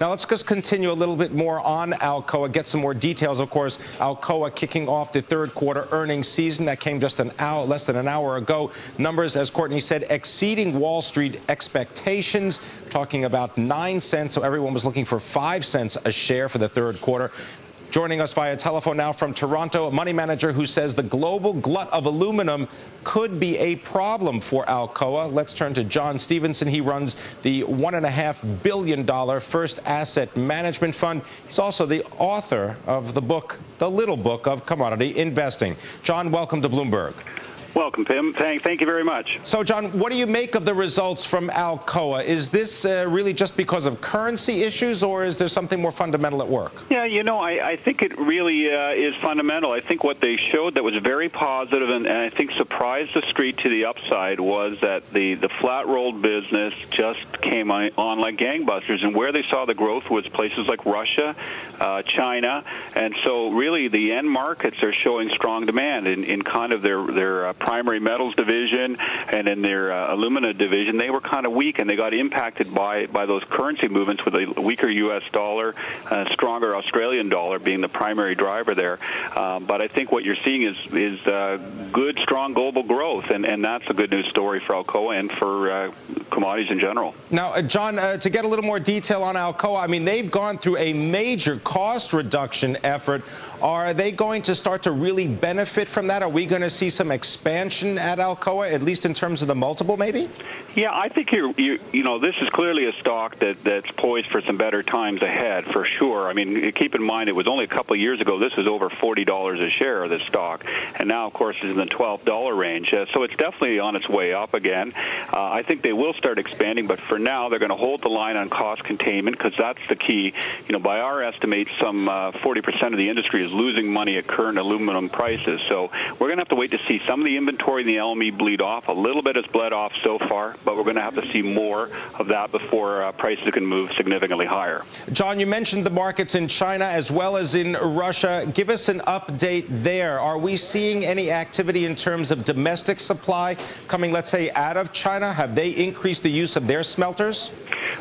Now let's just continue a little bit more on Alcoa, get some more details. Of course, Alcoa kicking off the third quarter earnings season that came just an hour, less than an hour ago. Numbers, as Courtney said, exceeding Wall Street expectations, talking about nine cents. So everyone was looking for five cents a share for the third quarter. Joining us via telephone now from Toronto, a money manager who says the global glut of aluminum could be a problem for Alcoa. Let's turn to John Stephenson. He runs the $1.5 billion First Asset Management Fund. He's also the author of the book, The Little Book of Commodity Investing. John, welcome to Bloomberg. Welcome, Tim. Thank, thank you very much. So, John, what do you make of the results from Alcoa? Is this uh, really just because of currency issues, or is there something more fundamental at work? Yeah, you know, I, I think it really uh, is fundamental. I think what they showed that was very positive and, and I think surprised the street to the upside was that the, the flat rolled business just came on, on like gangbusters, and where they saw the growth was places like Russia, uh, China, and so really the end markets are showing strong demand in, in kind of their their uh, primary metals division and in their uh, alumina division, they were kind of weak and they got impacted by, by those currency movements with a weaker U.S. dollar, uh, stronger Australian dollar being the primary driver there. Um, but I think what you're seeing is, is uh, good, strong global growth, and, and that's a good news story for Alcoa and for uh, commodities in general. Now, uh, John, uh, to get a little more detail on Alcoa, I mean, they've gone through a major cost reduction effort. Are they going to start to really benefit from that? Are we going to see some expansion at Alcoa, at least in terms of the multiple, maybe? Yeah, I think you're, you, you know, this is clearly a stock that, that's poised for some better times ahead, for sure. I mean, keep in mind, it was only a couple of years ago, this was over $40 a share of this stock, and now, of course, it's in the $12 range. Uh, so it's definitely on its way up again. Uh, I think they will start expanding, but for now, they're going to hold the line on cost containment because that's the key. You know, by our estimates, some uh, 40% of the industry is losing money at current aluminum prices. So we're going to have to wait to see some of the inventory in the LME bleed off. A little bit has bled off so far, but we're going to have to see more of that before uh, prices can move significantly higher. John, you mentioned the markets in China as well as in Russia. Give us an update there. Are we seeing any activity in terms of domestic supply coming, let's say, out of China? Have they increased the use of their smelters?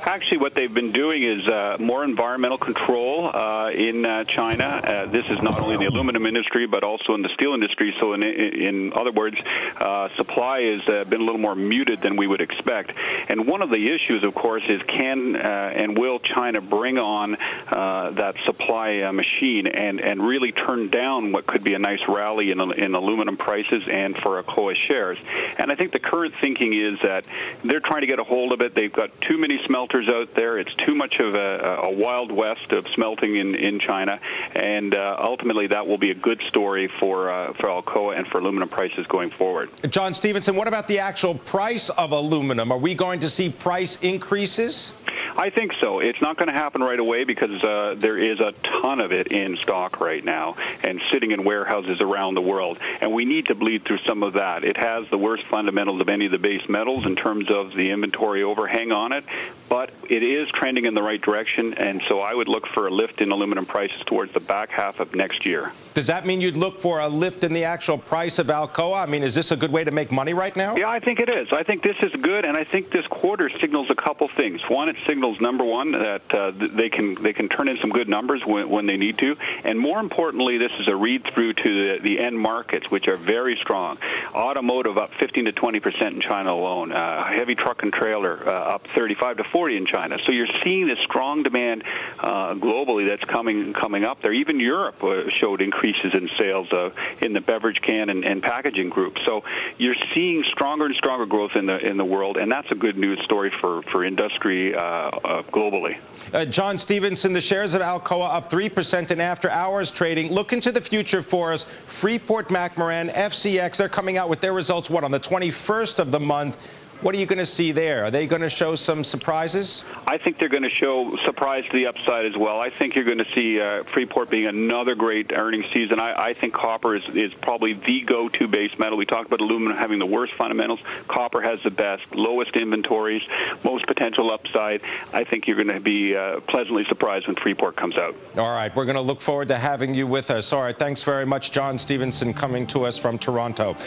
Actually, what they've been doing is uh, more environmental control uh, in uh, China. Uh, this is not only in the aluminum industry, but also in the steel industry. So, in, in other words, uh, supply has uh, been a little more muted than we would expect. And one of the issues, of course, is can and will China bring on that supply machine and, and really turn down what could be a nice rally in, in aluminum prices and for Alcoa shares? And I think the current thinking is that they're trying to get a hold of it. They've got too many smelters out there. It's too much of a, a wild west of smelting in, in China, and uh, ultimately that will be a good story for uh, for Alcoa and for aluminum prices going forward. John Stephenson, what about the actual price of aluminum? Are we going to see price increases? I think so. It's not going to happen right away because uh, there is a ton of it in stock right now and sitting in warehouses around the world. And we need to bleed through some of that. It has the worst fundamentals of any of the base metals in terms of the inventory overhang on it, but it is trending in the right direction. And so I would look for a lift in aluminum prices towards the back half of next year. Does that mean you'd look for a lift in the actual price of Alcoa? I mean, is this a good way to make money right now? Yeah, I think it is. I think this is good, and I think this quarter signals a couple things. One, it signals number one that uh, they can they can turn in some good numbers when, when they need to, and more importantly, this is a read through to the, the end markets, which are very strong. Automotive up 15 to 20 percent in China alone. Uh, heavy truck and trailer uh, up 35 to 40 in China. So you're seeing this strong demand uh, globally that's coming coming up there. Even Europe uh, showed increases in sales uh, in the beverage can and, and packaging group. So you're seeing stronger and stronger growth in the in the world, and that's a good news story for for industry uh, uh, globally. Uh, John Stephenson, the shares of Alcoa up 3% in after hours trading. Look into the future for us. Freeport McMoran, FCX, they're coming out with their results, what, on the 21st of the month. What are you going to see there? Are they going to show some surprises? I think they're going to show surprise to the upside as well. I think you're going to see uh, Freeport being another great earnings season. I, I think copper is, is probably the go-to base metal. We talked about aluminum having the worst fundamentals. Copper has the best, lowest inventories, most potential upside. I think you're going to be uh, pleasantly surprised when Freeport comes out. All right. We're going to look forward to having you with us. All right. Thanks very much, John Stephenson, coming to us from Toronto.